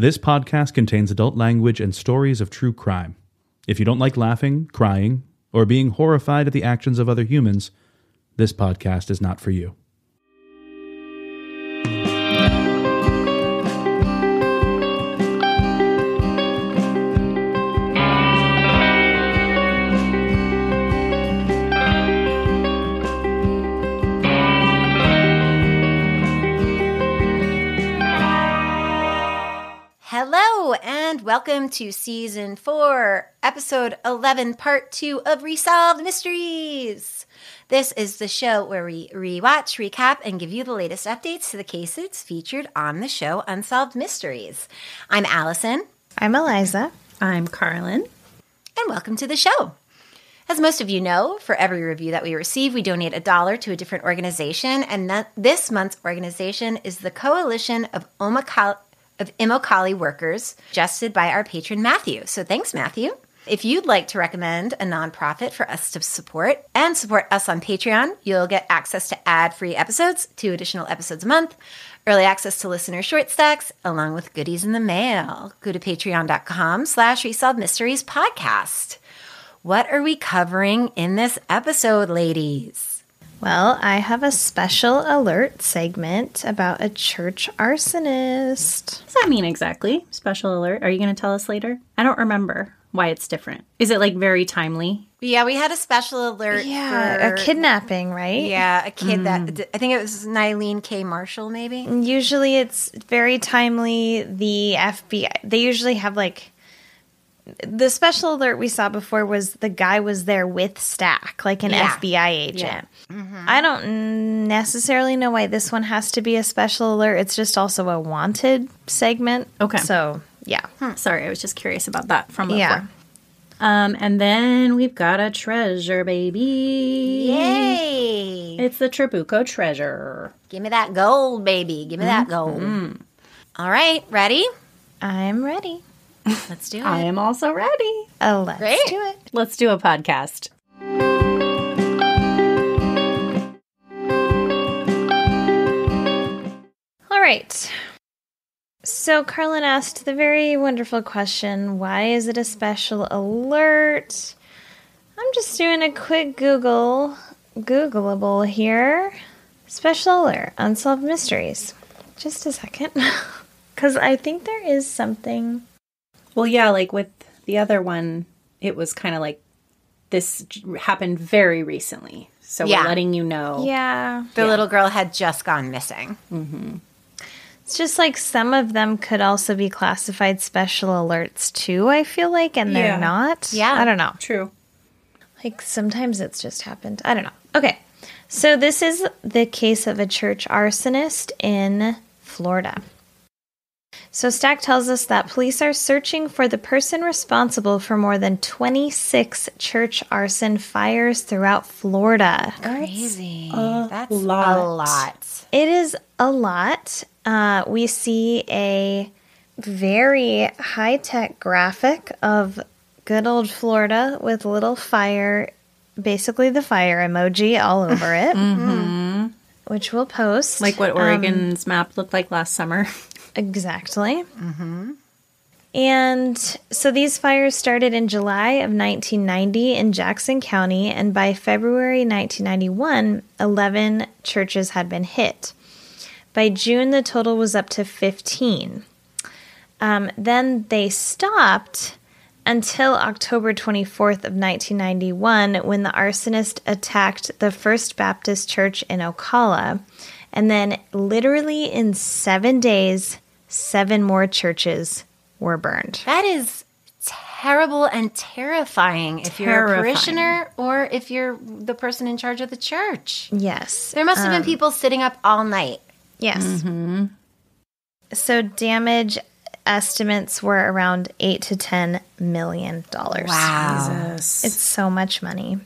This podcast contains adult language and stories of true crime. If you don't like laughing, crying, or being horrified at the actions of other humans, this podcast is not for you. Welcome to season four, episode 11, part two of Resolved Mysteries. This is the show where we rewatch, recap, and give you the latest updates to the cases featured on the show Unsolved Mysteries. I'm Allison, I'm Eliza. I'm Karlin. and welcome to the show. As most of you know, for every review that we receive, we donate a dollar to a different organization, and that, this month's organization is the Coalition of Immokalee, of Immokalee Workers, suggested by our patron Matthew. So thanks, Matthew. If you'd like to recommend a nonprofit for us to support and support us on Patreon, you'll get access to ad-free episodes, two additional episodes a month, early access to listener short stacks, along with goodies in the mail. Go to patreon.com slash resolved mysteries podcast. What are we covering in this episode, ladies? Well, I have a special alert segment about a church arsonist. What does that mean exactly? Special alert? Are you going to tell us later? I don't remember why it's different. Is it like very timely? Yeah, we had a special alert. Yeah, for, a kidnapping, right? Yeah, a kid that mm. I think it was Nylene K. Marshall, maybe. Usually it's very timely. The FBI, they usually have like the special alert we saw before was the guy was there with Stack, like an Yeah. FBI agent. I don't necessarily know why this one has to be a special alert. It's just also a wanted segment. Okay. So, yeah. Sorry, I was just curious about that from before. Yeah. Um, and then we've got a treasure, baby. Yay! It's the Trabuco treasure. Give me that gold, baby. Give me that gold. All right, ready? I'm ready. Let's do it. I am also ready. Uh, let's Great. do it. Let's do a podcast. All right. So Karlin asked the very wonderful question why is it a special alert? I'm just doing a quick Google, Googleable here. Special alert, unsolved mysteries. Just a second. Because I think there is something. Well, yeah, like with the other one, it was kind of like this happened very recently. So Yeah. we're letting you know. Yeah. the little girl had just gone missing. Mm-hmm. It's just like some of them could also be classified special alerts too, I feel like, and they're Yeah. not. Yeah. I don't know. True. Like sometimes it's just happened. I don't know. Okay. So this is the case of a church arsonist in Florida. So Stack tells us that police are searching for the person responsible for more than 26 church arson fires throughout Florida. Crazy. a That's a lot. lot. It is a lot. Uh, we see a very high tech graphic of good old Florida with little fire, basically the fire emoji all over it, which we'll post. Like what Oregon's map looked like last summer. Exactly. And so these fires started in July of 1990 in Jackson County, and by February 1991, 11 churches had been hit. By June, the total was up to 15. Um, then they stopped until October 24th of 1991 when the arsonist attacked the First Baptist Church in Ocala. And then literally in 7 days, seven more churches were burned. That is terrible and terrifying if you're a parishioner or if you're the person in charge of the church. Yes. There must have been um, people sitting up all night. Yes. Mm-hmm. So damage estimates were around 8 to 10 million dollars. Wow. It's so much money.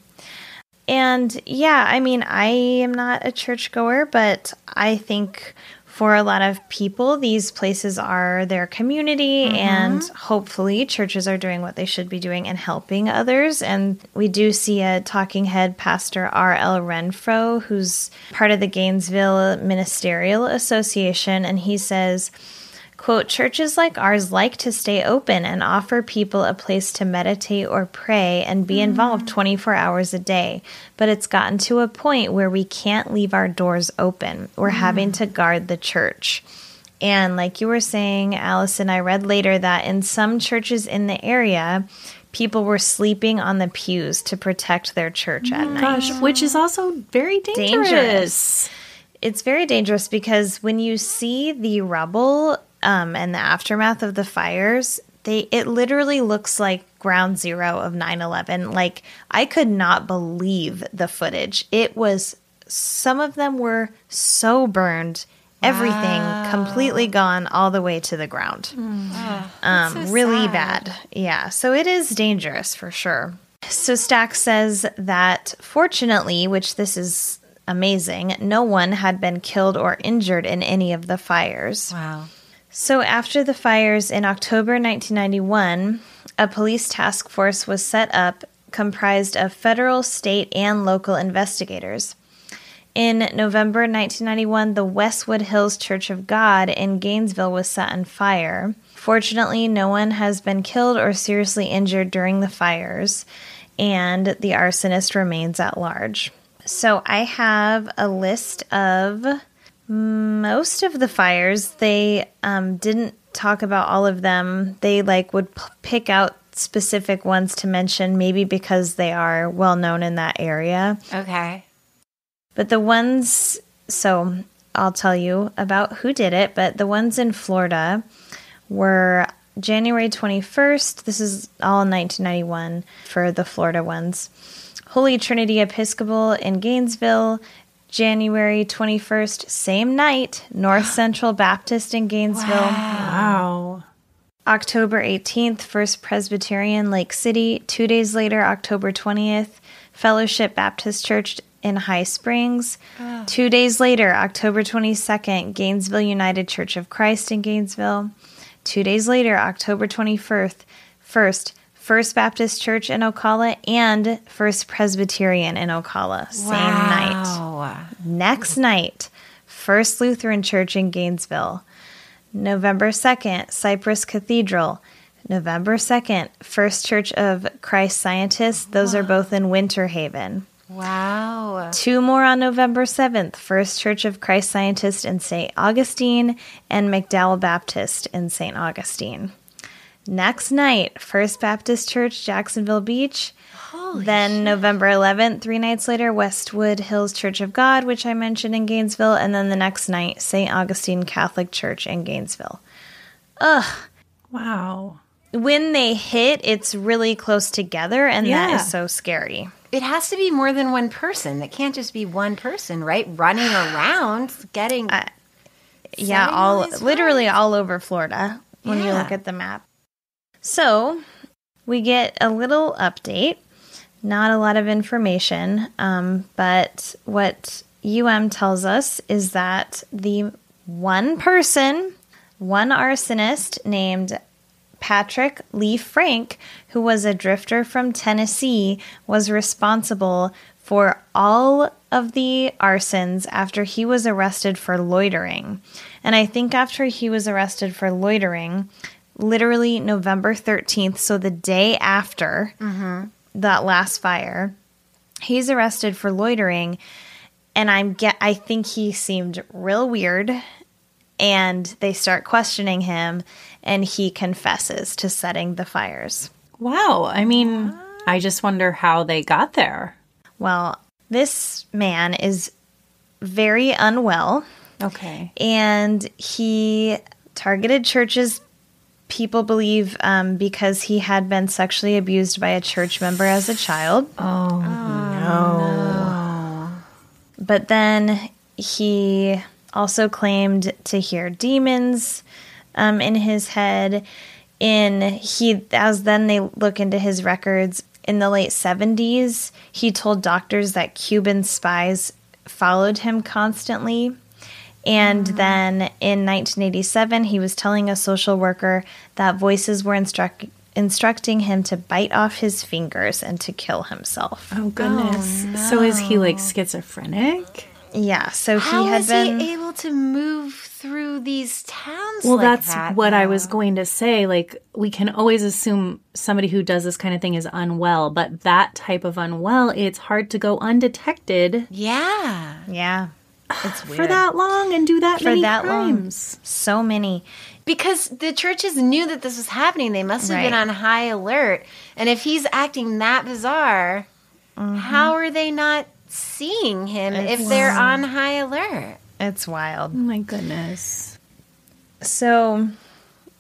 And yeah, I mean, I am not a churchgoer, but I think for a lot of people, these places are their community, mm-hmm. and hopefully, churches are doing what they should be doing and helping others. And we do see a talking head, Pastor R.L. Renfro, who's part of the Gainesville Ministerial Association, and he says, Quote, churches like ours like to stay open and offer people a place to meditate or pray and be mm-hmm. involved 24 hours a day. But it's gotten to a point where we can't leave our doors open. We're mm-hmm. having to guard the church. And like you were saying, Allison, I read later that in some churches in the area, people were sleeping on the pews to protect their church at night. Gosh, which is also very dangerous. Dangerous. It's very dangerous because when you see the rubble um, and the aftermath of the fires, they it literally looks like ground zero of 9-11 like i could not believe the footage. It was some of them were so burned everything completely gone all the way to the ground. Um, so really sad. bad. Yeah so it is dangerous for sure. So stack says that fortunately which this is amazing no one had been killed or injured in any of the fires. Wow. So, after the fires in October 1991, a police task force was set up comprised of federal, state, and local investigators. In November 1991, the Westwood Hills Church of God in Gainesville was set on fire. Fortunately, no one has been killed or seriously injured during the fires, and the arsonist remains at large. So, I have a list of most of the fires they um, didn't talk about all of them they like would p- pick out specific ones to mention maybe because they are well known in that area Okay. but the ones so i'll tell you about who did it but the ones in florida were january 21st this is all 1991 for the florida ones holy trinity episcopal in gainesville January 21st, same night, North Central Baptist in Gainesville. Wow. October 18th, First Presbyterian Lake City. Two days later, October 20th, Fellowship Baptist Church in High Springs. Two days later, October 22nd, Gainesville United Church of Christ in Gainesville. Two days later, October 21st, First, First Baptist Church in Ocala and First Presbyterian in Ocala. Same night. Next night, First Lutheran Church in Gainesville. November 2nd, Cypress Cathedral. November 2nd, First Church of Christ Scientists. Those are both in Winter Haven. Wow. Two more on November 7th, First Church of Christ Scientist in St. Augustine and McDowell Baptist in St. Augustine. Next night, First Baptist Church, Jacksonville Beach. then November 11th, three nights later, Westwood Hills Church of God, which I mentioned in Gainesville. And then the next night, St. Augustine Catholic Church in Gainesville. Ugh. Wow. When they hit, it's really close together, and that Yeah. is so scary. It has to be more than one person. It can't just be one person, right? Running around, getting. yeah, all all literally all over Florida when you look at the map. So we get a little update, not a lot of information, um, but what UM tells us is that the one person, one arsonist named Patrick Lee Frank, who was a drifter from Tennessee, was responsible for all of the arsons after he was arrested for loitering. And I think after he was arrested for loitering, literally November 13th, so the day after mm-hmm. that last fire, he's arrested for loitering and I'm get I think he seemed real weird and they start questioning him and he confesses to setting the fires. Wow. I mean, I just wonder how they got there. Well, this man is very unwell Okay. and he targeted churches people believe um, because he had been sexually abused by a church member as a child. Oh, no. but then he also claimed to hear demons um, in his head. In he as then they look into his records in the late 70s he told doctors that cuban spies followed him constantly and then in 1987 he was telling a social worker that voices were instruct- instructing him to bite off his fingers and to kill himself Oh, goodness. Oh, so is he like schizophrenic? Yeah, so How he had is been. he able to move through these towns? Well, like that's that, what I was going to say. Like, we can always assume somebody who does this kind of thing is unwell, but that type of unwell, it's hard to go undetected Yeah. yeah, it's weird. for that long and do that For many that long. crimes. so many. Because the churches knew that this was happening. They must have been on high alert. And if he's acting that bizarre, Mm-hmm. how are they not seeing him if they're on high alert? It's wild. Oh my goodness. So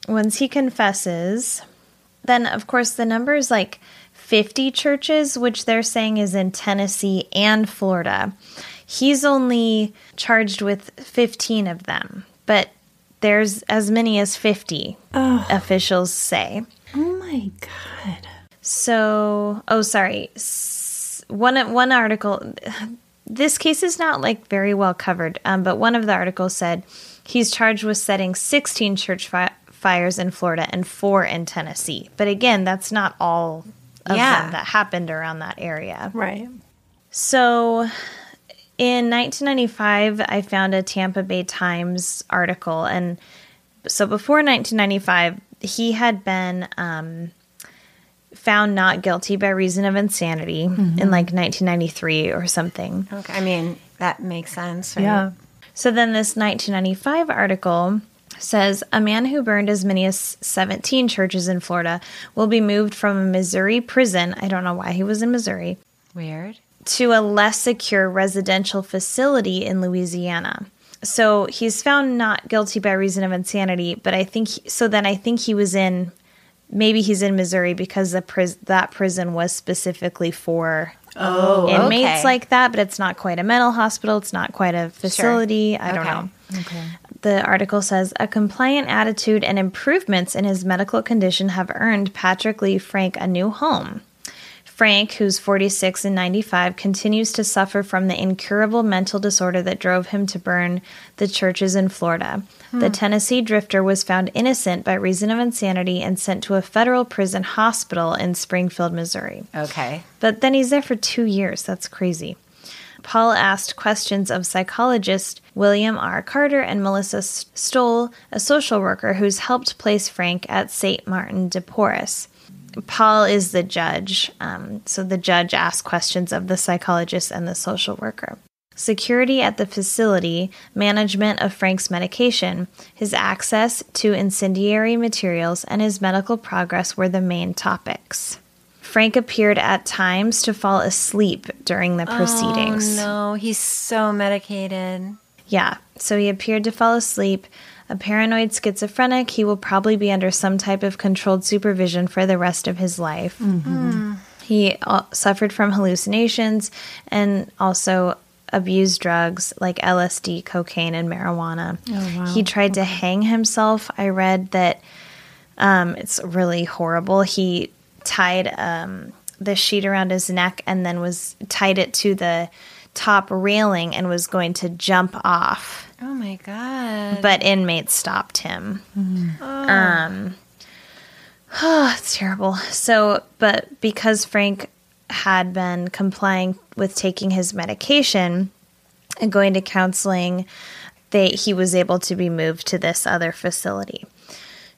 once he confesses, then of course the number is like 50 churches, which they're saying is in Tennessee and Florida. He's only charged with 15 of them, but there's as many as 50, officials say. Oh my god. So, oh, sorry. One one article. This case is not like very well covered, um, but one of the articles said he's charged with setting 16 church fi- fires in Florida and four in Tennessee. But again, that's not all of Yeah. them that happened around that area. Right. So in 1995, I found a Tampa Bay Times article. And so before 1995, he had been um, found not guilty by reason of insanity in like 1993 or something. Okay. I mean, that makes sense. Right? Yeah. So then this 1995 article says a man who burned as many as 17 churches in Florida will be moved from a Missouri prison. I don't know why he was in Missouri Weird. To a less secure residential facility in Louisiana. So he's found not guilty by reason of insanity, but I think he, so. Then I think he was in, maybe he's in Missouri because the pris- that prison was specifically for Oh, inmates okay. like that, but it's not quite a mental hospital. It's not quite a facility. I don't Okay. know. The article says a compliant attitude and improvements in his medical condition have earned Patrick Lee Frank a new home. Frank, who's 46 and 95, continues to suffer from the incurable mental disorder that drove him to burn the churches in Florida. The hmm. Tennessee drifter was found innocent by reason of insanity and sent to a federal prison hospital in Springfield, Missouri. Okay. But then he's there for two years. That's crazy. Paul asked questions of psychologist William R. Carter and Melissa Stoll, a social worker who's helped place Frank at St. Martin de Porres. Paul is the judge, um, so the judge asked questions of the psychologist and the social worker. Security at the facility, management of Frank's medication, his access to incendiary materials, and his medical progress were the main topics. Frank appeared at times to fall asleep during the proceedings. Oh, no. He's so medicated. Yeah, so he appeared to fall asleep. A paranoid schizophrenic, he will probably be under some type of controlled supervision for the rest of his life. He uh, suffered from hallucinations and also abused drugs like LSD, cocaine, and marijuana. He tried to hang himself. I read that um, it's really horrible. He tied um, the sheet around his neck and then was tied it to the top railing and was going to jump off, Oh, my God. but inmates stopped him. Um, oh, it's terrible. So, but because Frank had been complying with taking his medication and going to counseling, they he was able to be moved to this other facility.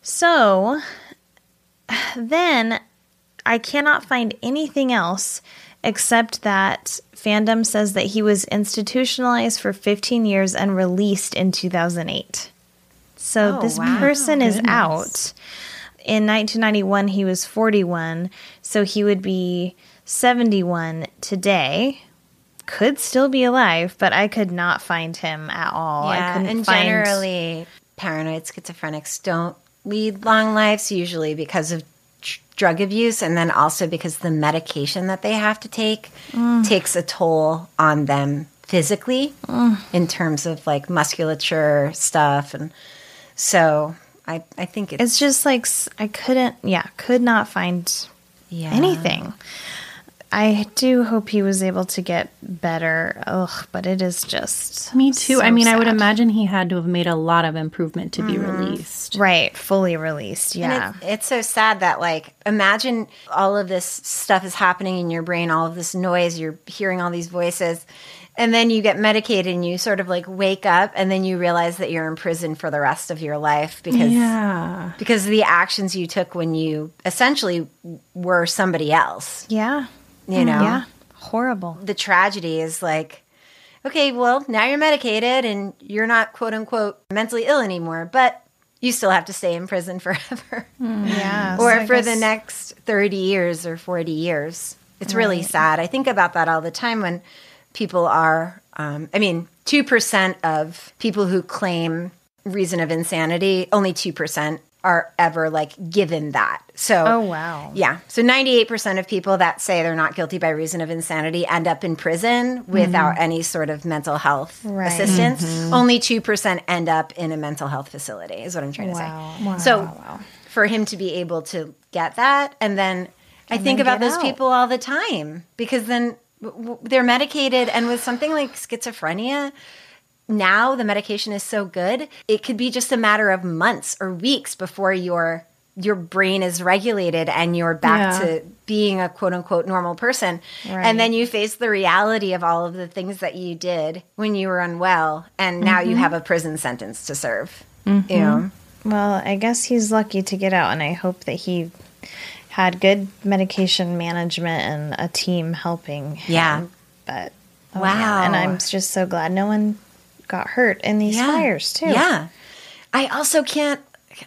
So then I cannot find anything else except that fandom says that he was institutionalized for 15 years and released in 2008. So Oh, this wow. person is out. In 1991, he was 41, so he would be 71 today. Could still be alive, but I could not find him at all. Yeah, and find generally, paranoid schizophrenics don't lead long lives usually because of drug abuse and then also because the medication that they have to take Mm. takes a toll on them physically in terms of like musculature stuff and so I, I think it's, It's just like I couldn't, yeah, could not find yeah. anything. I do hope he was able to get better. Ugh, but it is just Me too. I so mean, I would imagine he had to have made a lot of improvement to be mm-hmm. released. right, fully released. And Yeah, it's, it's so sad that like imagine all of this stuff is happening in your brain, all of this noise, you're hearing all these voices, and then you get medicated and you sort of like wake up and then you realize that you're in prison for the rest of your life because Yeah. because of the actions you took when you essentially were somebody else Yeah. You know Yeah. Horrible. the tragedy is like okay well now you're medicated and you're not quote unquote mentally ill anymore but you still have to stay in prison forever Yeah. or so I for the next 30 years or 40 years. It's really sad. I think about that all the time when people are, um, I mean, 2% of people who claim reason of insanity, only 2% are ever like given that. So, Oh, wow. yeah. So 98% of people that say they're not guilty by reason of insanity end up in prison without mm-hmm. any sort of mental health Right. assistance. Mm-hmm. Only 2% end up in a mental health facility, is what I'm trying to say. Wow. So for him to be able to get that, and then I think then about those out. people all the time because then w- w- they're medicated, and with something like schizophrenia, now the medication is so good, it could be just a matter of months or weeks before your your brain is regulated and you're back Yeah. to being a quote unquote normal person. Right. And then you face the reality of all of the things that you did when you were unwell and now Mm-hmm. you have a prison sentence to serve. You know? Well, I guess he's lucky to get out, and I hope that he had good medication management and a team helping. Him. Yeah. But oh, Wow. man. and I'm just so glad no one got hurt in these fires too. Yeah. I also can't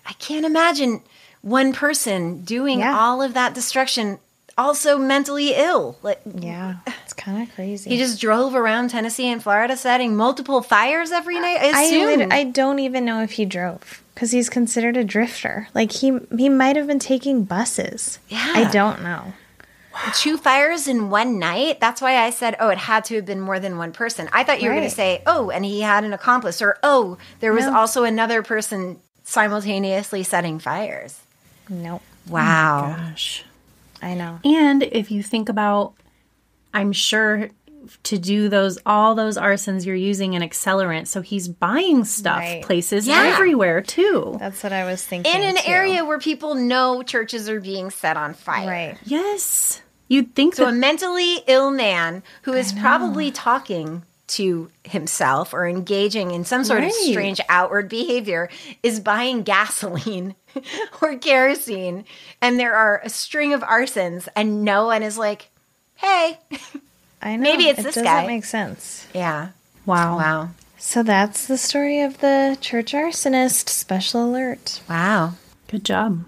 I can't imagine one person doing Yeah. all of that destruction also mentally ill. Like Yeah. It's kind of crazy. he just drove around Tennessee and Florida setting multiple fires every night. I I, assume. lit- I don't even know if he drove because he's considered a drifter. Like he he might have been taking buses. Yeah. I don't know. Two fires in one night. That's why I said, oh, it had to have been more than one person. I thought you were going to say, oh, and he had an accomplice, or oh, there was No. also another person simultaneously setting fires. Nope. Wow. Oh gosh. I know. And if you think about, I'm sure to do those all those arsons you're using an accelerant so he's buying stuff Right. places Yeah. everywhere too That's what I was thinking. in an too. area where people know churches are being set on fire. Right. yes you'd think So that a mentally ill man who is probably talking to himself or engaging in some sort of strange outward behavior is buying gasoline or kerosene and there are a string of arsons and no one is like, "Hey." I know. Maybe it's it this doesn't guy. make sense. Yeah. wow Wow. So that's the story of the church arsonist. Special alert. Wow. good job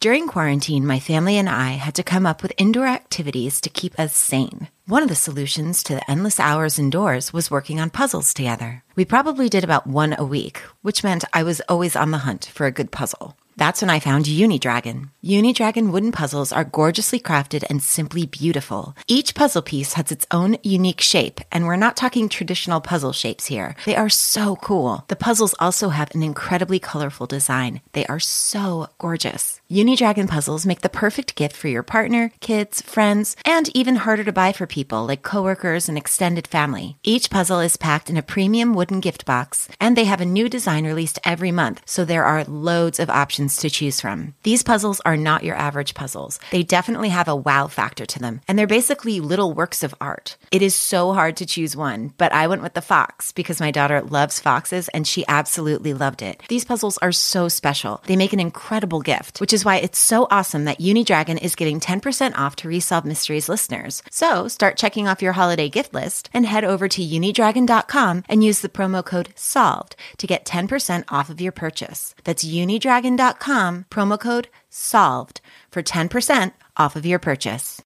During quarantine, my family and I had to come up with indoor activities to keep us sane. One of the solutions to the endless hours indoors was working on puzzles together. We probably did about one a week, which meant I was always on the hunt for a good puzzle. That's when I found Unidragon. Unidragon wooden puzzles are gorgeously crafted and simply beautiful. Each puzzle piece has its own unique shape, and we're not talking traditional puzzle shapes here. They are so cool. The puzzles also have an incredibly colorful design. They are so gorgeous. Unidragon puzzles make the perfect gift for your partner, kids, friends, and even harder to buy for people like coworkers and extended family. Each puzzle is packed in a premium wooden gift box, and they have a new design released every month, so there are loads of options to choose from. These puzzles are not your average puzzles. They definitely have a wow factor to them, and they're basically little works of art. It is so hard to choose one, but I went with the fox because my daughter loves foxes and she absolutely loved it. These puzzles are so special. They make an incredible gift, which is why it's so awesome that Unidragon is giving 10% off to Resolve Mysteries listeners. So start checking off your holiday gift list and head over to unidragon.com and use the promo code SOLVED to get 10% off of your purchase. That's unidragon.com, promo code SOLVED for 10% off of your purchase.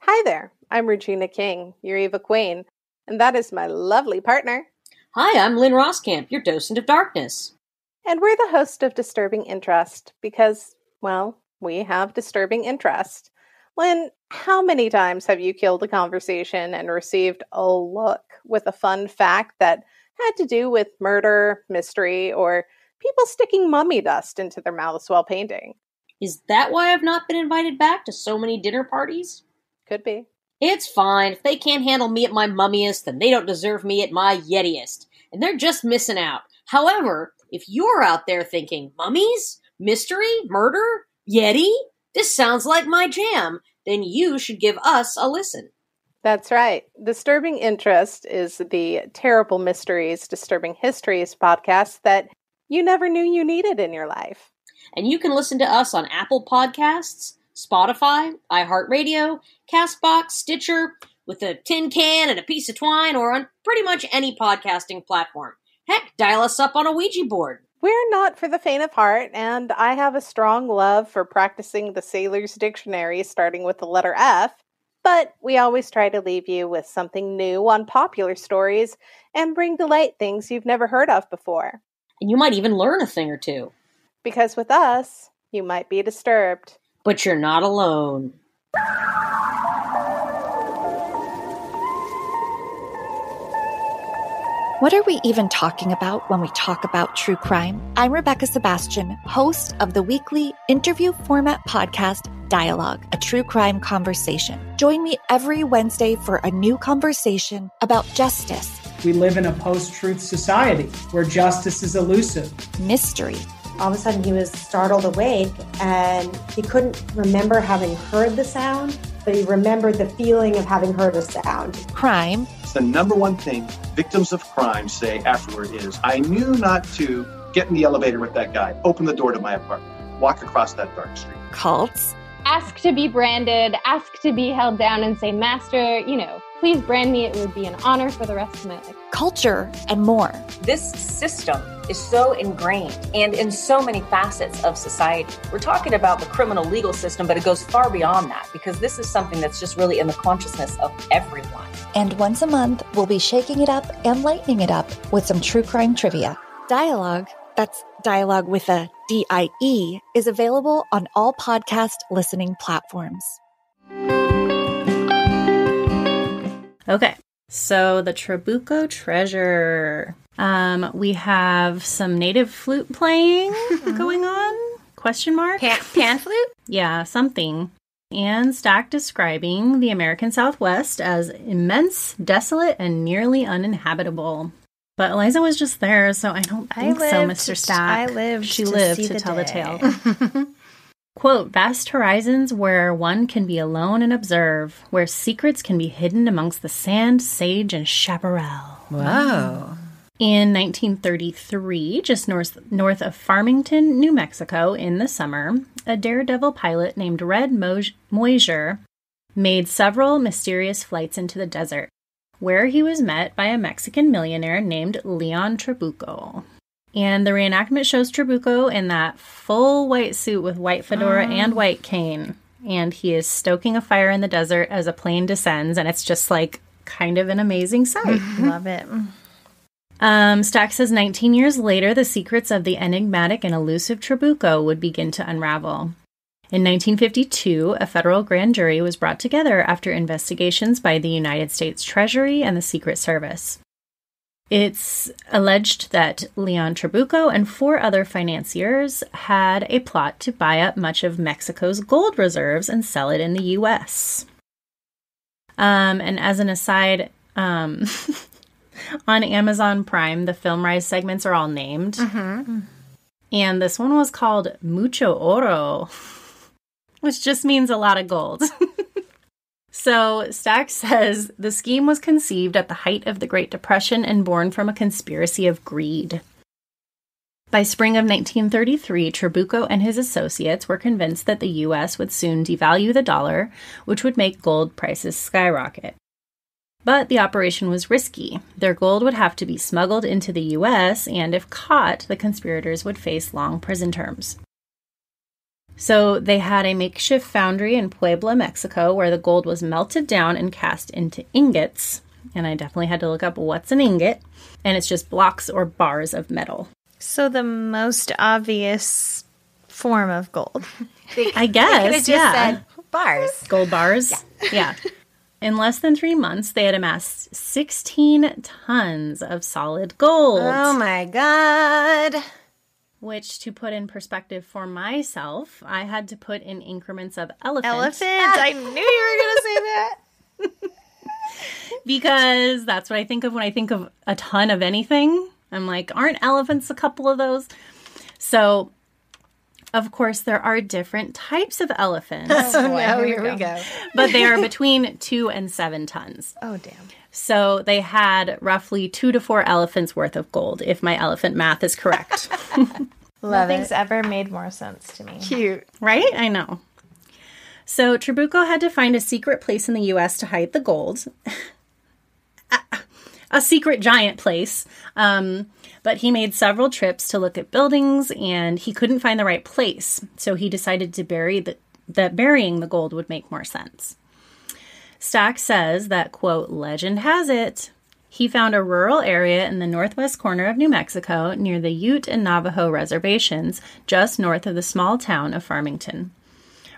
Hi there, I'm Regina King, your Eva Queen, and that is my lovely partner. Hi, I'm Lynn Roskamp, your docent of darkness. And we're the host of Disturbing Interest because, well, we have disturbing interest. Lynn, how many times have you killed a conversation and received a look with a fun fact that had to do with murder, mystery, or people sticking mummy dust into their mouths while painting? Is that why I've not been invited back to so many dinner parties? Could be. It's fine. If they can't handle me at my mummiest, then they don't deserve me at my yetiest. And they're just missing out. However, if you're out there thinking, mummies? Mystery? Murder? Yeti? This sounds like my jam. then you should give us a listen. That's right. Disturbing Interest is the Terrible Mysteries, Disturbing Histories podcast that you never knew you needed in your life. And you can listen to us on Apple Podcasts, Spotify, iHeartRadio, Castbox, Stitcher, with a tin can and a piece of twine, or on pretty much any podcasting platform. Heck, dial us up on a Ouija board. We're not for the faint of heart, and I have a strong love for practicing the Sailor's Dictionary starting with the letter F, but we always try to leave you with something new on popular stories and bring to light things you've never heard of before. And you might even learn a thing or two. Because with us, you might be disturbed. But you're not alone. What are we even talking about when we talk about true crime? I'm Rebecca Sebastian, host of the weekly interview format podcast Dialogue, a true crime conversation. Join me every Wednesday for a new conversation about justice, We live in a post truth society where justice is elusive. mystery, all of a sudden he was startled awake and he couldn't remember having heard the sound, but he remembered the feeling of having heard a sound. crime, It's the number one thing victims of crime say afterward is, I knew not to get in the elevator with that guy, open the door to my apartment, walk across that dark street. cults, ask to be branded, ask to be held down and say, Master, you know, please brand me. It would be an honor for the rest of my life. culture, and more. This system is so ingrained and in so many facets of society. We're talking about the criminal legal system, but it goes far beyond that because this is something that's just really in the consciousness of everyone. And once a month, we'll be shaking it up and lightening it up with some true crime trivia. Dialogue, that's dialogue with a D I E, is available on all podcast listening platforms. Okay. So the Trabuco treasure. Um, we have some native flute playing going on. Question mark? Pan, pan flute? Yeah, something. And Stack describing the American Southwest as immense, desolate, and nearly uninhabitable. But Eliza was just there, so I don't I think so, Mr. Stack. I lived She lived to the tell the tale. Quote, vast horizons where one can be alone and observe, where secrets can be hidden amongst the sand, sage, and chaparral. Whoa. In 1933, just north, north of Farmington, New Mexico, in the summer, a daredevil pilot named Red Moj- Moisier made several mysterious flights into the desert, where he was met by a Mexican millionaire named Leon Trabuco. And the reenactment shows Trabuco in that full white suit with white fedora and white cane. And he is stoking a fire in the desert as a plane descends, and it's just like kind of an amazing sight. Love it. Um, Stack says 19 years later, the secrets of the enigmatic and elusive Trabuco would begin to unravel. In 1952, a federal grand jury was brought together after investigations by the United States Treasury and the Secret Service. It's alleged that Leon Trabuco and four other financiers had a plot to buy up much of Mexico's gold reserves and sell it in the U.S. Um, and as an aside, um, on Amazon Prime, the Film Rise segments are all named. And this one was called Mucho Oro, which just means a lot of gold. so Stack says the scheme was conceived at the height of the Great Depression and born from a conspiracy of greed. By spring of 1933, Trabuco and his associates were convinced that the U.S. would soon devalue the dollar, which would make gold prices skyrocket. But the operation was risky. Their gold would have to be smuggled into the US, and if caught, the conspirators would face long prison terms. So they had a makeshift foundry in Puebla, Mexico, where the gold was melted down and cast into ingots. And I definitely had to look up what's an ingot, and it's just blocks or bars of metal. So the most obvious form of gold. I guess, could just yeah. said bars. Gold bars? Yeah. In less than three months, they had amassed 16 tons of solid gold. Oh my god. Which, to put in perspective for myself, I had to put in increments of elephant. Elephant. I knew you were going to say that. Because that's what I think of when I think of a ton of anything. I'm like, aren't elephants a couple of those? So, Of course, there are different types of elephants. Oh, no, oh, here we go. but they are between two and seven tons. Oh, damn. So they had roughly two to four elephants worth of gold, if my elephant math is correct. Love Nothing's it. ever made more sense to me. Cute. right? I know. So Trabuco had to find a secret place in the US to hide the gold. A- secret giant place. Um, but he made several trips to look at buildings and he couldn't find the right place. So he decided to bury the, that burying the gold would make more sense. Stack says that, quote, legend has it, he found a rural area in the northwest corner of New Mexico near the Ute and Navajo reservations, just north of the small town of Farmington.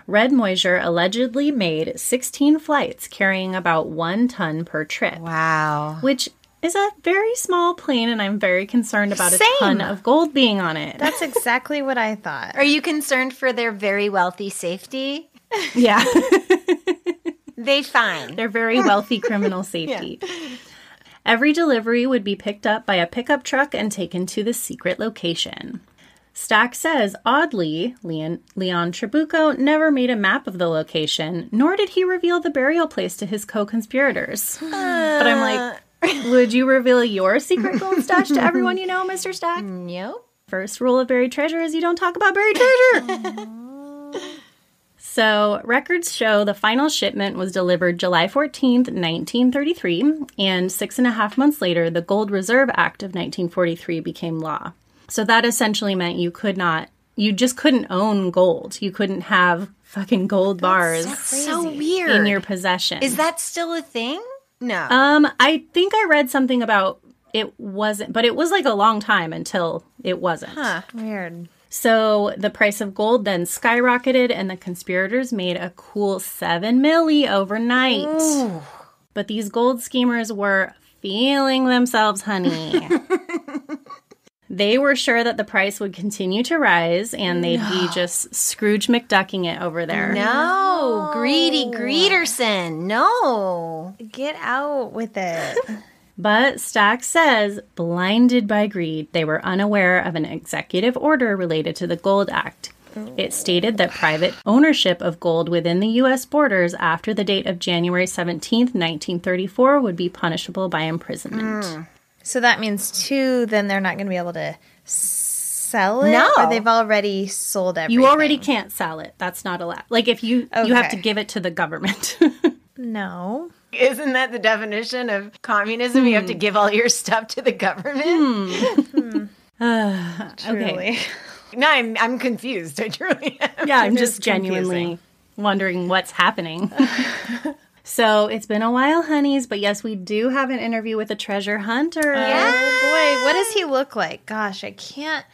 Red Moisure allegedly made 16 flights carrying about one ton per trip. Wow. Which is a very small plane, and I'm very concerned about Same. a ton of gold being on it. That's exactly what I thought. Are you concerned for their very wealthy safety? yeah. They fine. They're very wealthy criminal safety. Every delivery would be picked up by a pickup truck and taken to the secret location. Stack says, oddly, Leon, Leon Trabuco never made a map of the location, nor did he reveal the burial place to his co conspirators. Uh, but I'm like, would you reveal your secret gold stash to everyone you know, Mr. Stack? Mm, nope. First rule of buried treasure is you don't talk about buried treasure. so, records show the final shipment was delivered July 14th, 1933, and six and a half months later, the Gold Reserve Act of 1943 became law. So, that essentially meant you could not, you just couldn't own gold. You couldn't have fucking gold bars That's so weird. in your possession. Is that still a thing? No. Um, I think I read something about it wasn't, but it was like a long time until it wasn't. huh. Weird. So the price of gold then skyrocketed, and the conspirators made a cool seven milli overnight. But these gold schemers were feeling themselves, honey. they were sure that the price would continue to rise, and they'd be just Scrooge McDucking it over there. No. Greedy Greederson. No. Get out with it. But Stack says, blinded by greed, they were unaware of an executive order related to the Gold Act. It stated that private ownership of gold within the U.S. borders after the date of January 17, 1934, would be punishable by imprisonment. Mm. So that means, two. then they're not going to be able to sell it? No. Or they've already sold everything? You already can't sell it. That's not allowed. Like if you you have to give it to the government. No. Isn't that the definition of communism? You have to hmm. give all your stuff to the government? Hmm. Truly. No, I'm, I'm confused. I truly am. yeah, I'm just genuinely confusing. wondering what's happening. so it's been a while, honeys, but yes, we do have an interview with a treasure hunter. Oh, boy. What does he look like? Gosh, I can't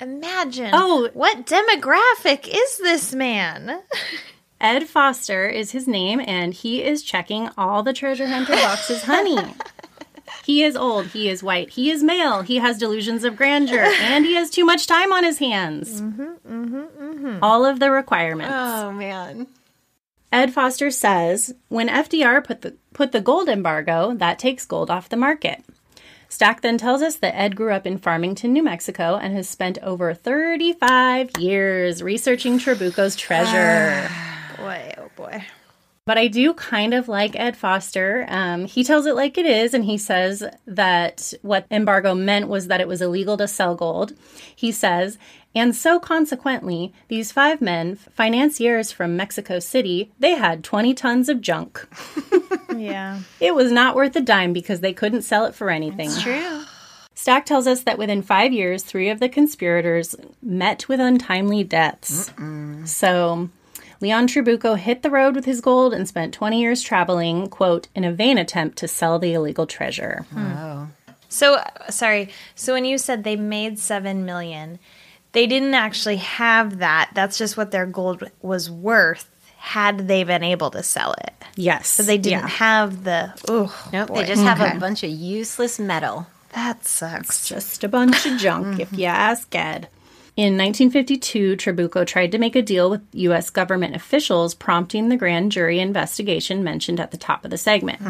imagine. Oh. What demographic is this man? Ed Foster is his name, and he is checking all the treasure hunter boxes, honey. He is old, he is white, he is male, he has delusions of grandeur, and he has too much time on his hands. Mm-hmm, mm-hmm, mm-hmm. All of the requirements. Oh, man. Ed Foster says when FDR put the put the gold embargo, that takes gold off the market. Stack then tells us that Ed grew up in Farmington, New Mexico, and has spent over 35 years researching Trabuco's treasure. Boy, oh boy. But I do kind of like Ed Foster. Um, he tells it like it is, and he says that what embargo meant was that it was illegal to sell gold. He says, and so consequently, these five men, financiers from Mexico City, they had 20 tons of junk. Yeah. It was not worth a dime because they couldn't sell it for anything. True. Stack tells us that within five years, three of the conspirators met with untimely deaths. So Leon Trabuco hit the road with his gold and spent 20 years traveling, quote, in a vain attempt to sell the illegal treasure. So uh, sorry. So when you said they made seven million, they didn't actually have that. That's just what their gold was worth had they been able to sell it. Yes. But they didn't Yeah. have the. Oh, Nope, they just have a bunch of useless metal. that sucks. Just a bunch of junk, if you ask Ed. In 1952, Trabuco tried to make a deal with U.S. government officials, prompting the grand jury investigation mentioned at the top of the segment.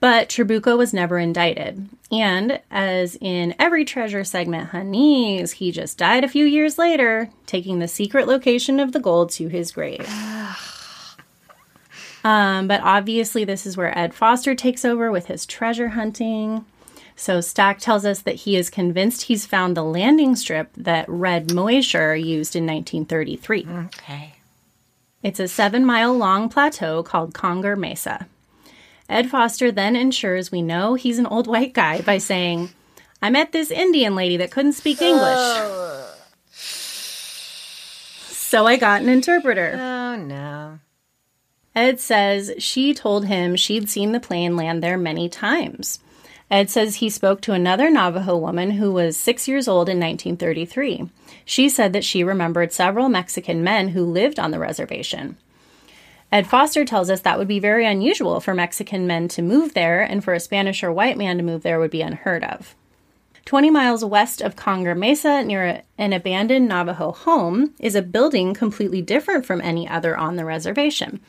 But Trabuco was never indicted. And as in every treasure segment, honeys, he just died a few years later, taking the secret location of the gold to his grave. um, but obviously, this is where Ed Foster takes over with his treasure hunting. So Stack tells us that he is convinced he's found the landing strip that Red Moisure used in 1933. Okay. It's a seven mile long plateau called Conger Mesa. Ed Foster then ensures we know he's an old white guy by saying, I met this Indian lady that couldn't speak English. So I got an interpreter. Oh, no. Ed says she told him she'd seen the plane land there many times. Ed says he spoke to another Navajo woman who was six years old in 1933. She said that she remembered several Mexican men who lived on the reservation. Ed Foster tells us that would be very unusual for Mexican men to move there, and for a Spanish or white man to move there would be unheard of. 20 miles west of Conger Mesa, near an abandoned Navajo home, is a building completely different from any other on the reservation.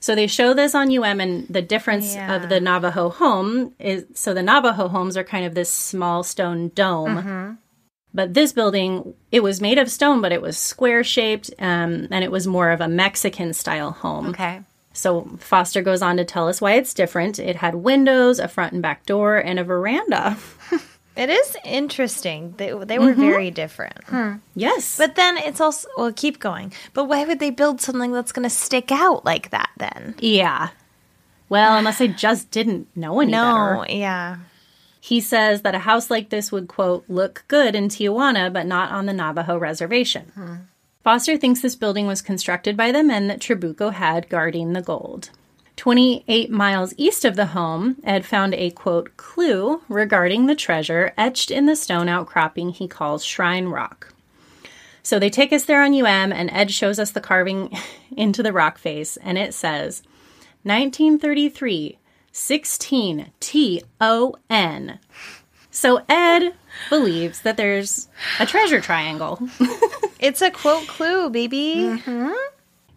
So they show this on UM, and the difference Yeah. of the Navajo home is so the Navajo homes are kind of this small stone dome. But this building, it was made of stone, but it was square shaped, um, and it was more of a Mexican style home. Okay. So Foster goes on to tell us why it's different. It had windows, a front and back door, and a veranda. It is interesting. They, they were Mhm. very different. Yes. But then it's also, well, keep going. But why would they build something that's going to stick out like that then? Yeah. Well, unless they just didn't know any No, better. yeah. He says that a house like this would, quote, look good in Tijuana, but not on the Navajo reservation. Foster thinks this building was constructed by the men that Trabuco had guarding the gold. 28 miles east of the home, Ed found a, quote, clue regarding the treasure etched in the stone outcropping he calls Shrine Rock. So they take us there on UM, and Ed shows us the carving into the rock face, and it says 1933 16 T O N. So Ed believes that there's a treasure triangle. It's a quote clue, baby.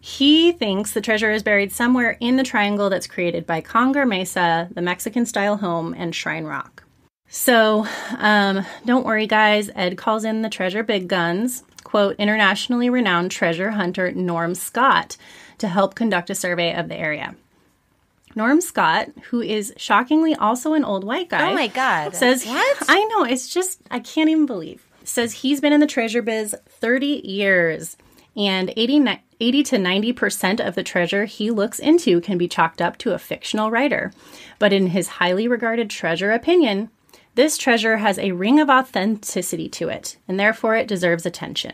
He thinks the treasure is buried somewhere in the triangle that's created by Conger Mesa, the Mexican style home, and Shrine Rock. So, um, don't worry, guys. Ed calls in the treasure big guns, quote, internationally renowned treasure hunter Norm Scott, to help conduct a survey of the area. Norm Scott, who is shockingly also an old white guy, Oh my God. says What? I know it's just I can't even believe. Says he's been in the treasure biz 30 years and 80, 80 to 90% of the treasure he looks into can be chalked up to a fictional writer. But in his highly regarded treasure opinion, this treasure has a ring of authenticity to it, and therefore it deserves attention.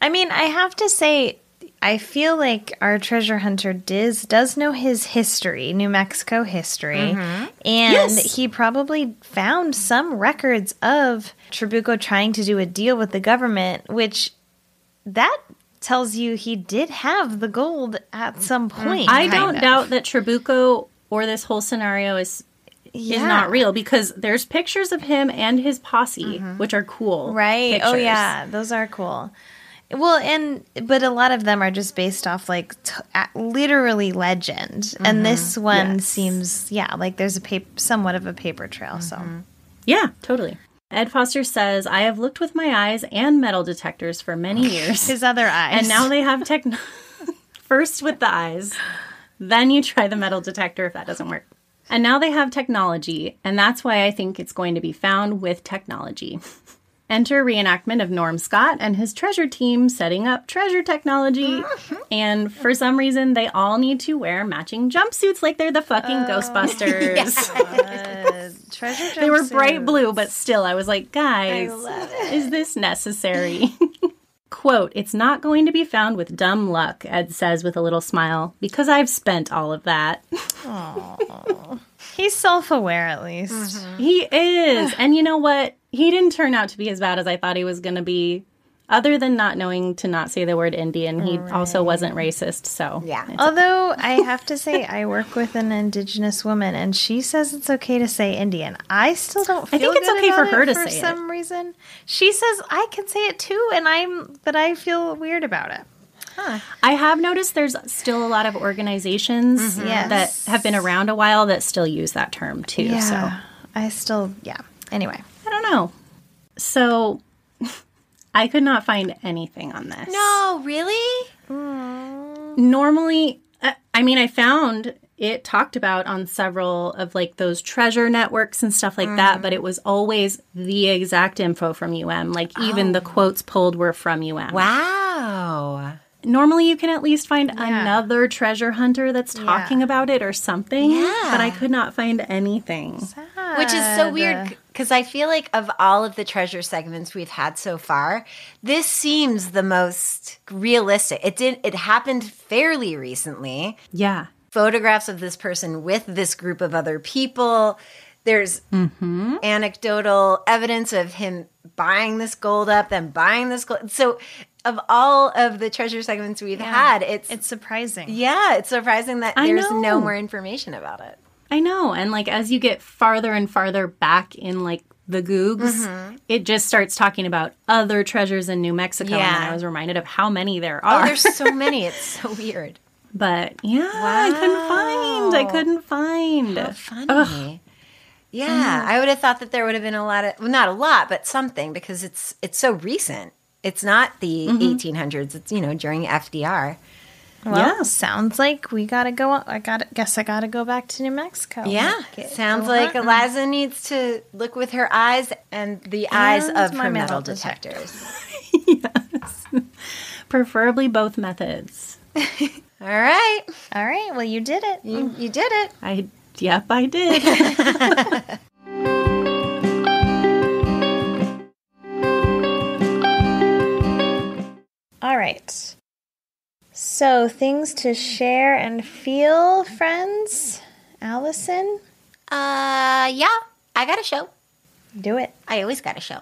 I mean, I have to say, I feel like our treasure hunter Diz does know his history, New Mexico history, Mhm. and Yes. he probably found some records of Trabuco trying to do a deal with the government, which that tells you he did have the gold at some mm-hmm. point. I don't of. doubt that Trabuco or this whole scenario is is not real because there's pictures of him and his posse, mm-hmm. which are cool. Right. Oh yeah, those are cool. Well, and but a lot of them are just based off like t- literally legend, and mm-hmm. this one Yes. seems yeah like there's a paper, somewhat of a paper trail. So Yeah, totally. Ed Foster says, I have looked with my eyes and metal detectors for many years. his other eyes, and now they have technology. First with the eyes, then you try the metal detector if that doesn't work. And now they have technology, and that's why I think it's going to be found with technology. Enter reenactment of Norm Scott and his treasure team setting up treasure technology. Mm-hmm. and for some reason, they all need to wear matching jumpsuits like they're the fucking oh. Ghostbusters. Treasure. They were bright blue, but still, I was like, guys, is this necessary? Quote, it's not going to be found with dumb luck, Ed says with a little smile, because I've spent all of that. He's self-aware at least. He is. and you know what? He didn't turn out to be as bad as I thought he was going to be. Other than not knowing to not say the word Indian, he also wasn't racist. So, yeah. Although I have to say, I work with an indigenous woman, and she says it's okay to say Indian. I still don't. I think it's good okay for her to for say it. some reason. She says I can say it too, and I'm, but I feel weird about it. Huh. I have noticed there's still a lot of organizations mm-hmm. Yes. that have been around a while that still use that term too. Yeah. So I still, yeah. Anyway. I don't know. So I could not find anything on this. No, really? Normally, uh, I mean, I found it talked about on several of like those treasure networks and stuff like that, but it was always the exact info from UM. Like even the quotes pulled were from UM. Wow. Normally, you can at least find another treasure hunter that's talking Yeah. about it or something. Yeah. But I could not find anything. Which is so weird because I feel like of all of the treasure segments we've had so far, this seems the most realistic. It did it happened fairly recently. Yeah. Photographs of this person with this group of other people. There's mm-hmm. anecdotal evidence of him buying this gold up, then buying this gold. So of all of the treasure segments we've had, it's It's surprising. yeah, it's surprising that I there's know. no more information about it. I know. And like as you get farther and farther back in like the Googs, Mm-hmm. it just starts talking about other treasures in New Mexico. And Yeah. then I was reminded of how many there are. Oh, are. there's so many. It's so weird. but yeah, I couldn't find. I couldn't find. How funny. Yeah, I would have thought that there would have been a lot of well, not a lot, but something because it's it's so recent. It's not the 1800s. It's you know during FDR. Well, Yeah. sounds like we gotta go. I got. Guess I gotta go back to New Mexico. Yeah, sounds like hunting. Eliza needs to look with her eyes and the eyes of my her metal metal detectors. Yes, preferably both methods. All right, All right. Well, you did it. you, you did it. I yep, I did. All right. So things to share and feel, friends. Allison, Uh, yeah, I got a show. do it. I always got a show.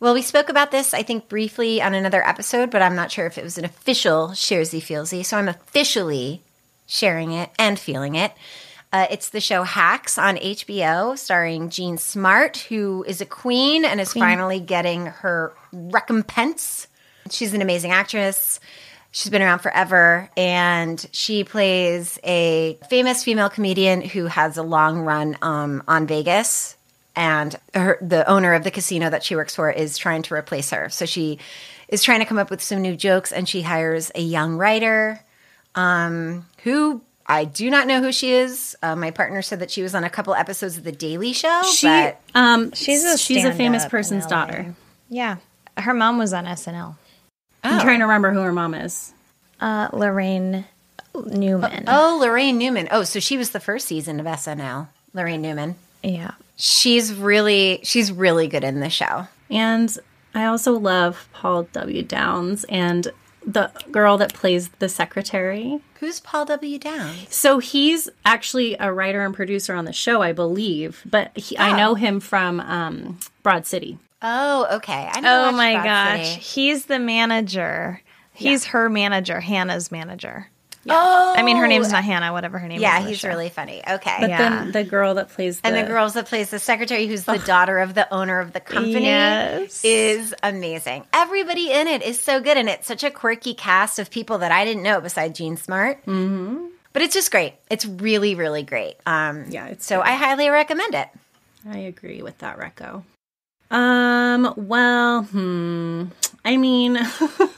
Well, we spoke about this, I think, briefly on another episode, but I'm not sure if it was an official Sharesy Feelsy. So I'm officially sharing it and feeling it. Uh, it's the show Hacks on HBO, starring Jean Smart, who is a queen and is finally getting her recompense. She's an amazing actress. She's been around forever, and she plays a famous female comedian who has a long run um, on Vegas. And her, the owner of the casino that she works for is trying to replace her. So she is trying to come up with some new jokes, and she hires a young writer um, who I do not know who she is. Uh, my partner said that she was on a couple episodes of The Daily Show, she but um She's a she's a famous person's daughter. Yeah, her mom was on SNL. I'm trying to remember who her mom is. Uh, Laraine Newman. oh, Laraine Newman. Oh, so she was the first season of SNL. Laraine Newman. yeah. She's really she's really good in the show. And I also love Paul W. Downs and the girl that plays the secretary. Who's Paul W. Downs? So he's actually a writer and producer on the show, I believe, but he, I know him from um, Broad City. Oh, okay. I never Oh my Broad gosh, City. he's the manager. He's her manager, Hannah's manager. Oh, I mean, her name's not Hannah. Whatever her name. Yeah, is in the he's show. really funny. Okay. But Yeah. then the girl that plays the, and the girls that plays the secretary, who's the daughter of the owner of the company, Yes. is amazing. Everybody in it is so good, and it's such a quirky cast of people that I didn't know besides Jean Smart. Mm-hmm. But it's just great. It's really, really great. Um, Yeah, it's so good. I highly recommend it. I agree with that, Recco. Um, well, hmm. I mean,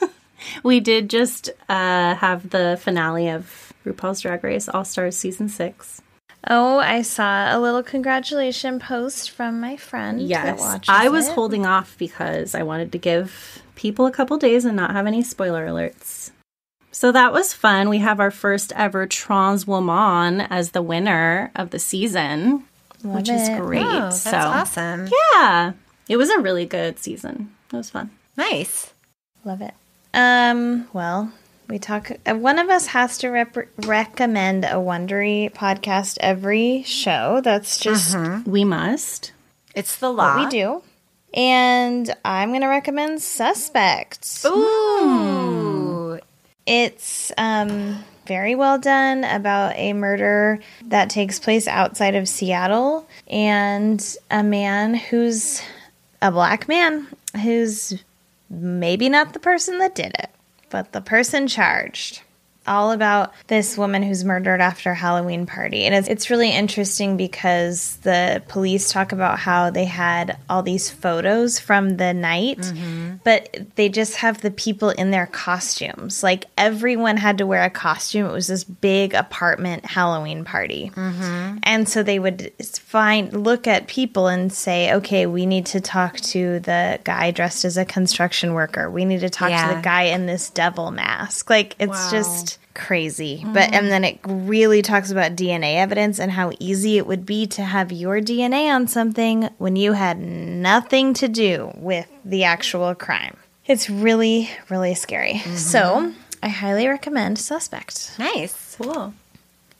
we did just uh, have the finale of RuPaul's Drag Race All Stars season six. Oh, I saw a little congratulation post from my friend. Yes, I was it. holding off because I wanted to give people a couple days and not have any spoiler alerts. So that was fun. We have our first ever trans woman as the winner of the season, which is great. Oh, that's so awesome. yeah, it was a really good season. It was fun. Nice. Love it. Um, well, we talk. Uh, one of us has to rep- recommend a Wondery podcast every show. That's just We must. It's the law. what we do. And I'm going to recommend Suspects. Ooh. It's um, very well done about a murder that takes place outside of Seattle and a man who's a black man who's maybe not the person that did it. but the person charged. All about this woman who's murdered after a Halloween party. And it's, it's really interesting because the police talk about how they had all these photos from the night, mm-hmm. but they just have the people in their costumes. Like everyone had to wear a costume. It was this big apartment Halloween party. Mm-hmm. And so they would find look at people and say, okay, we need to talk to the guy dressed as a construction worker. We need to talk to the guy in this devil mask. Like it's just crazy. But and mm-hmm. then it really talks about DNA evidence and how easy it would be to have your DNA on something when you had nothing to do with the actual crime. It's really, really scary. Mm-hmm. So I highly recommend Suspect. Nice. Cool.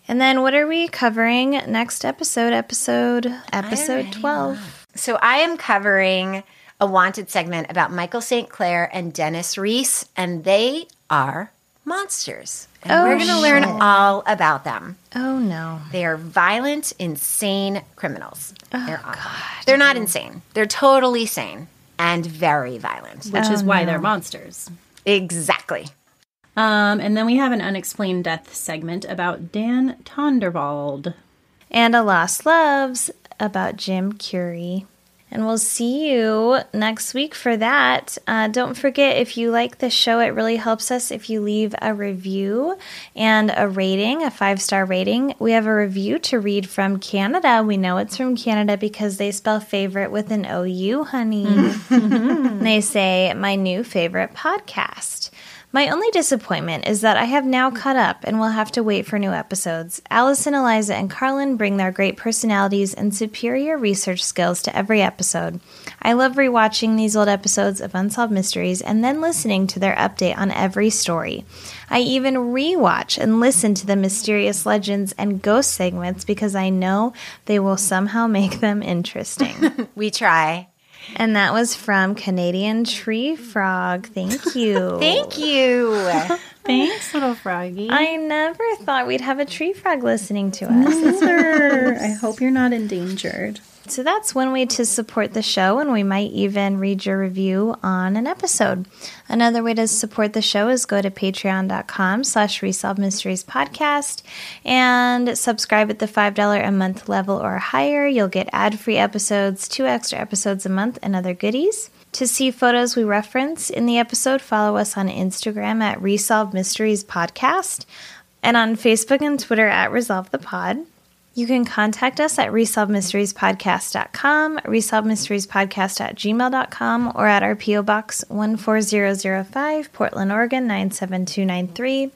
And then what are we covering next episode? Episode episode 12. So I am covering a wanted segment about Michael St. Clair and Dennis Reese, and they are monsters. And Oh, we're going to learn all about them. Oh no. They are violent, insane criminals. They're awful. They're not insane. They're totally sane and very violent. Which is why they're monsters. Exactly. Um, and then we have an unexplained death segment about Dan Tondervald. And a Lost Loves about Jim Curie. And we'll see you next week for that. Uh, don't forget, if you like the show, it really helps us if you leave a review and a rating, a five star rating. We have a review to read from Canada. We know it's from Canada because they spell favorite with an OU, honey. they say, My new favorite podcast. My only disappointment is that I have now caught up and will have to wait for new episodes. Allison, Eliza, and Karlin bring their great personalities and superior research skills to every episode. I love rewatching these old episodes of Unsolved Mysteries and then listening to their update on every story. I even rewatch and listen to the mysterious legends and ghost segments because I know they will somehow make them interesting. We try. And that was from Canadian Tree Frog. Thank you. Thank you. Thanks, little froggy. I never thought we'd have a tree frog listening to us. I hope you're not endangered. So that's one way to support the show, and we might even read your review on an episode. Another way to support the show is go to patreon.com slash resolve mysteries podcast and subscribe at the $5 a month level or higher. You'll get ad-free episodes, two extra episodes a month, and other goodies. To see photos we reference in the episode, follow us on Instagram at Resolve Mysteries Podcast and on Facebook and Twitter at Resolve the Pod. You can contact us at resolvemysteriespodcast.com, resolvemysteriespodcast at gmail.com, or at our P.O. Box 14005, Portland, Oregon 97293.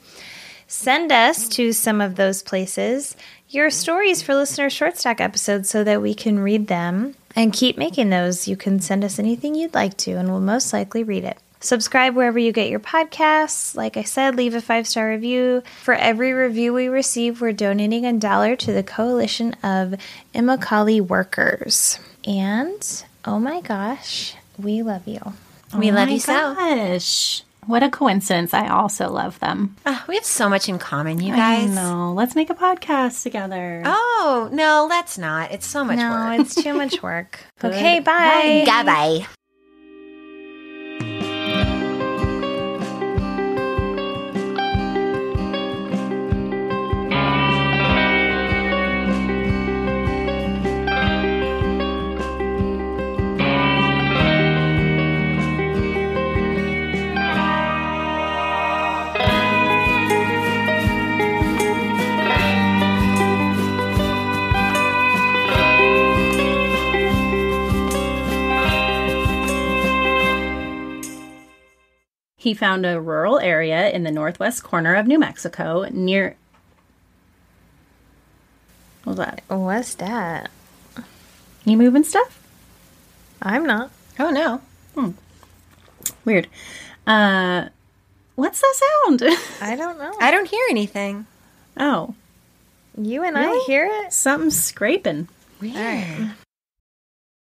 Send us to some of those places your stories for listener short stack episodes so that we can read them and keep making those. You can send us anything you'd like to, and we'll most likely read it. Subscribe wherever you get your podcasts. Like I said, leave a five star review. For every review we receive, we're donating a dollar to the Coalition of Immokalee Workers. And oh my gosh, we love you. We Oh love my you so. Gosh. What a coincidence. I also love them. Ah, we have so much in common, you guys. No, Let's make a podcast together. Oh, no, let's not. It's so much no, work. it's too much work. okay, bye. Goodbye. He found a rural area in the northwest corner of New Mexico near. What was that? What's that? You moving stuff? I'm not. Oh, no. Weird. Uh, what's that sound? I don't know. I don't hear anything. oh, You and I hear it? something's scraping. Weird.